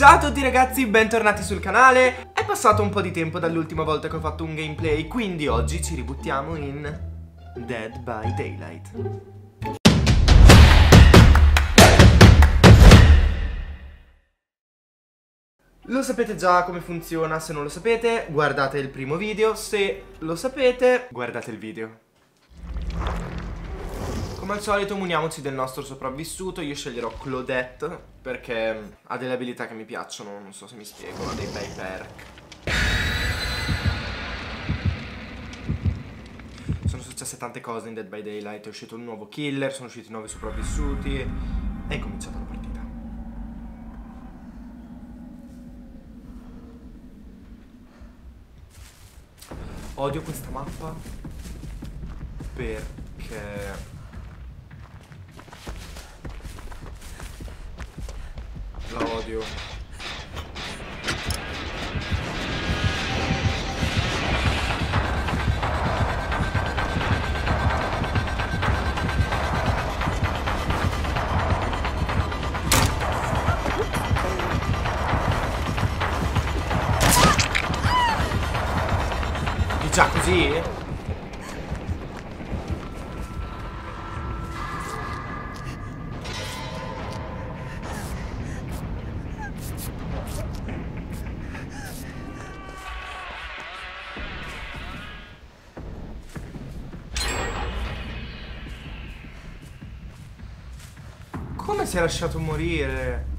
Ciao a tutti ragazzi, bentornati sul canale. È passato un po' di tempo dall'ultima volta che ho fatto un gameplay Quindi oggi ci ributtiamo in Dead by Daylight. Lo sapete già come funziona, se non lo sapete guardate il primo video Se lo sapete guardate il video come al solito muniamoci del nostro sopravvissuto, io sceglierò Claudette perché ha delle abilità che mi piacciono, non so se mi spiego, ha dei bei perk. Sono successe tante cose in Dead by Daylight, è uscito un nuovo killer, sono usciti nuovi sopravvissuti e è cominciata la partita. Odio questa mappa perché La odio. Si è lasciato morire?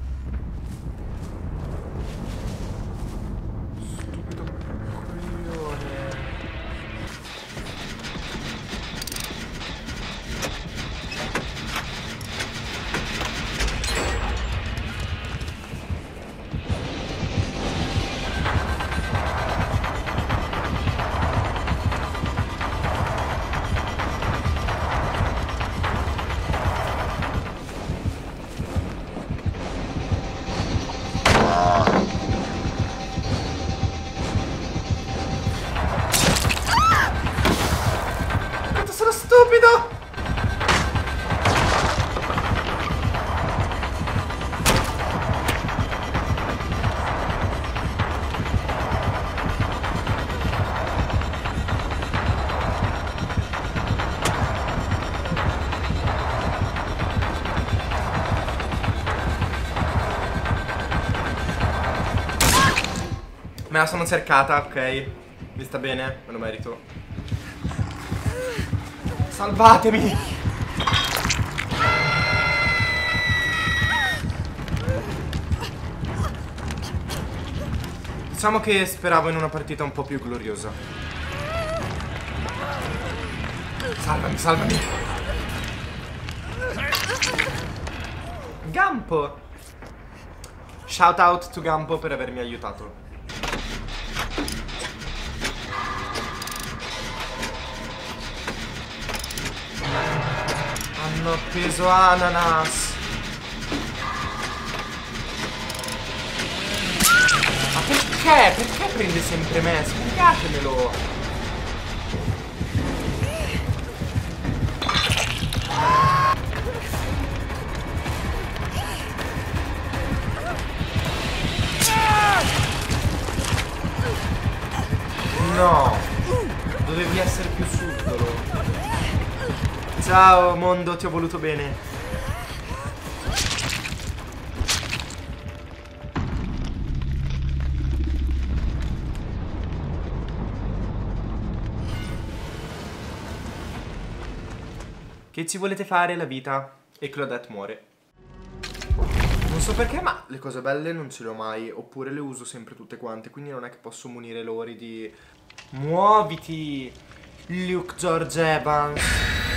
La sono cercata, ok. Mi sta bene, me lo merito. Salvatemi! Diciamo che speravo in una partita un po' più gloriosa. Salvami, salvami! Gampo! Shout out to Gampo per avermi aiutato. Hanno appeso ananas. Ma perché? Perché prende sempre me? Spiegatemelo. No. Dovevi essere più subdolo. Ciao mondo, ti ho voluto bene. Che ci volete fare la vita? E Claudette muore. Non so perché, ma le cose belle non ce le ho mai, oppure le uso sempre tutte quante, quindi non è che posso munire Lori di... Muoviti, Luke George Evans.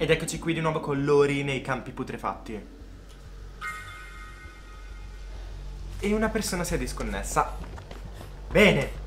Ed eccoci qui di nuovo con Lori nei campi putrefatti. E una persona si è disconnessa. Bene.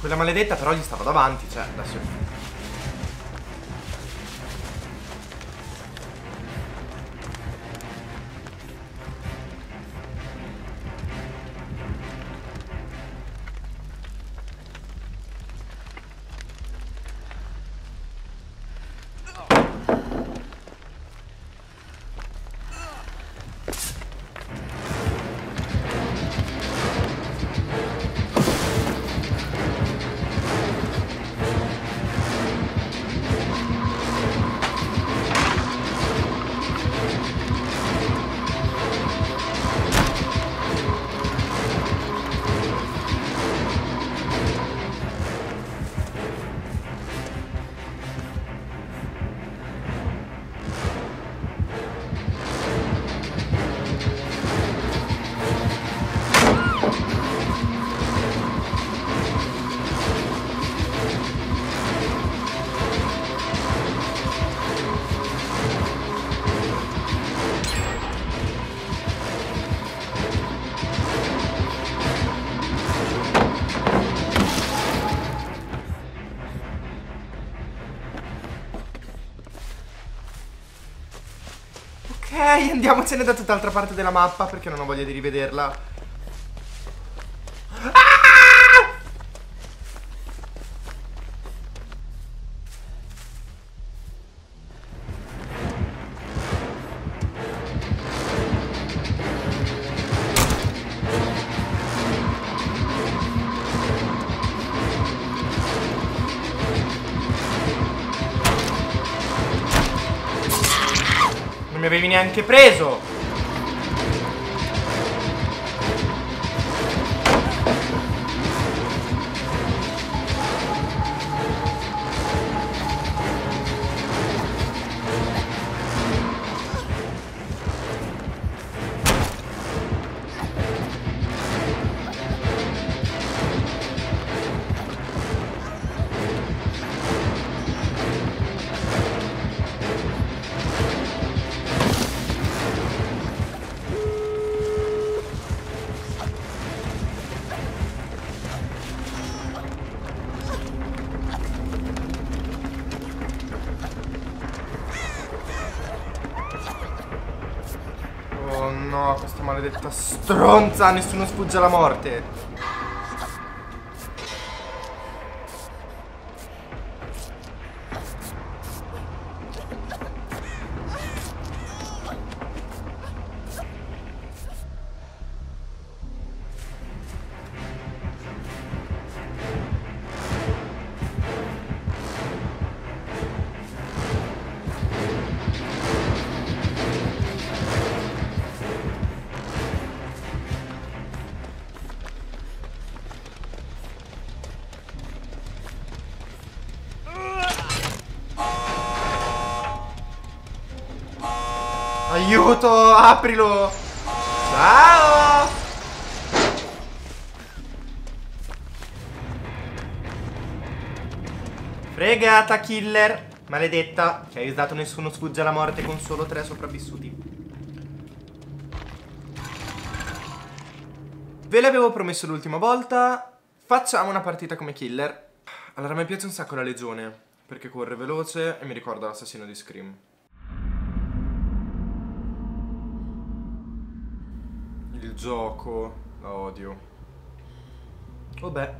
Quella maledetta però gli stava davanti, cioè, adesso... andiamocene da tutt'altra parte della mappa perché non ho voglia di rivederla. Avevi neanche preso. No, questa maledetta stronza, nessuno sfugge alla morte. Aiuto, aprilo! Ciao! Fregata, killer! Maledetta, che hai usato nessuno sfugge alla morte con solo tre sopravvissuti. Ve l'avevo promesso l'ultima volta, facciamo una partita come killer. Allora, mi piace un sacco la legione, perché corre veloce e mi ricorda l'assassino di Scream. Il gioco, la odio. Vabbè.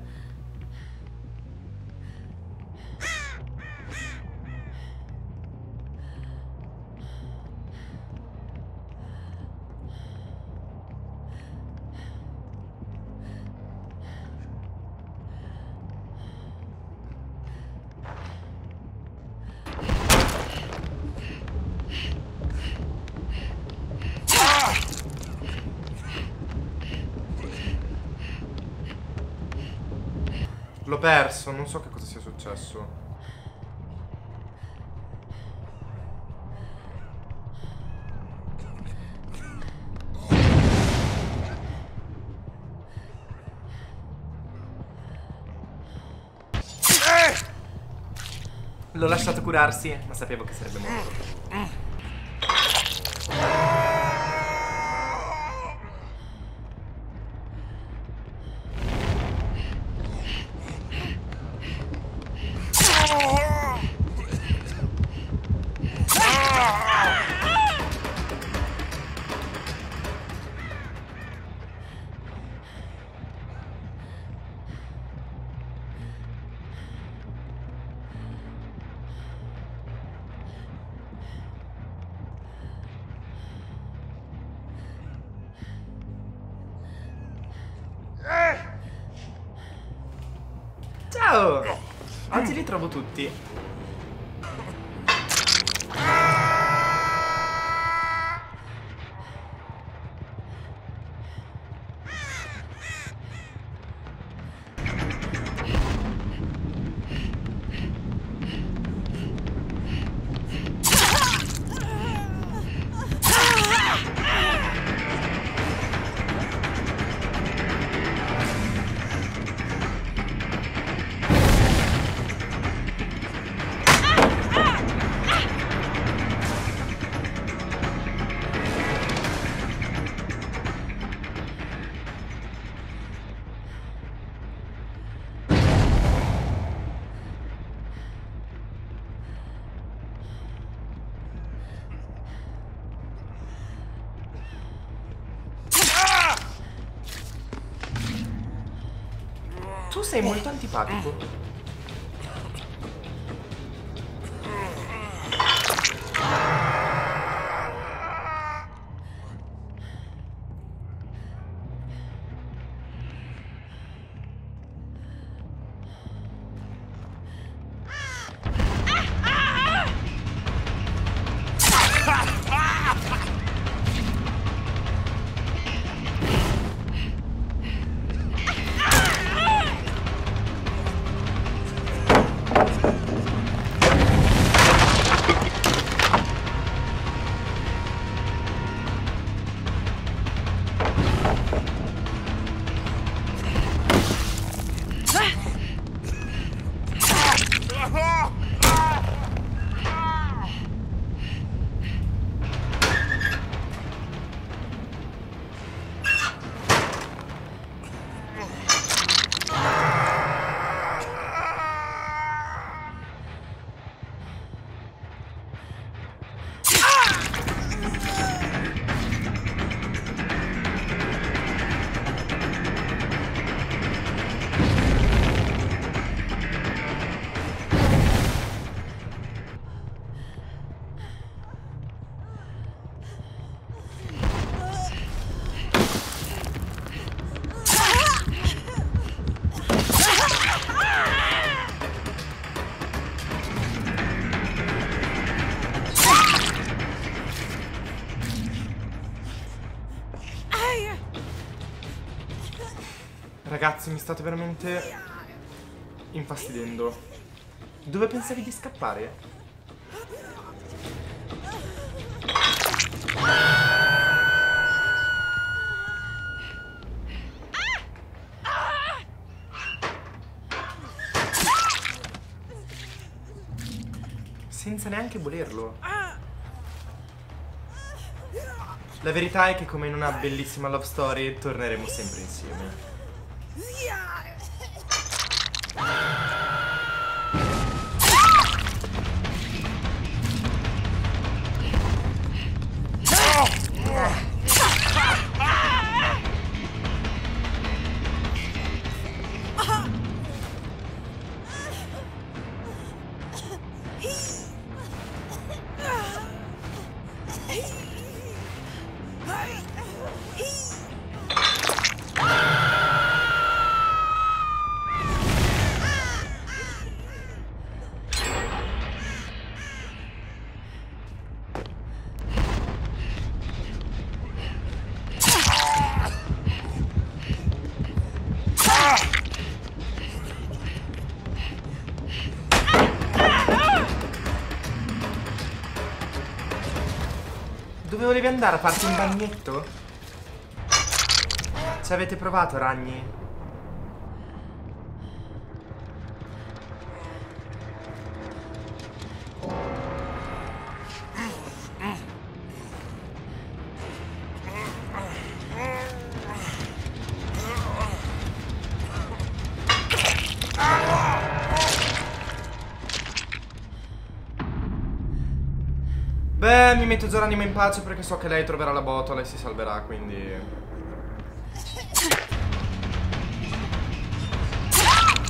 Perso, non so che cosa sia successo. L'ho lasciato curarsi, ma sapevo che sarebbe morto. Ciao! Oggi li trovo tutti. Tu sei molto antipatico. Ragazzi, mi state veramente infastidendo. Dove pensavi di scappare? Senza neanche volerlo. La verità è che come in una bellissima love story torneremo sempre insieme. Dove volevi andare? A farti un bagnetto? Ci avete provato, ragni? Beh, mi metto Geronimo in pace perché so che lei troverà la botola e si salverà, quindi...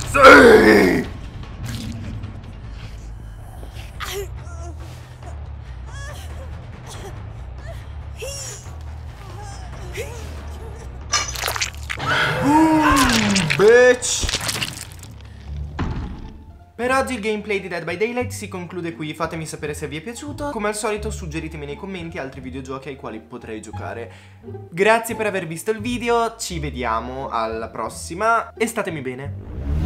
Sì! Boom, bitch! Per oggi il gameplay di Dead by Daylight si conclude qui, fatemi sapere se vi è piaciuto. Come al solito suggeritemi nei commenti altri videogiochi ai quali potrei giocare. Grazie per aver visto il video, ci vediamo alla prossima e statemi bene.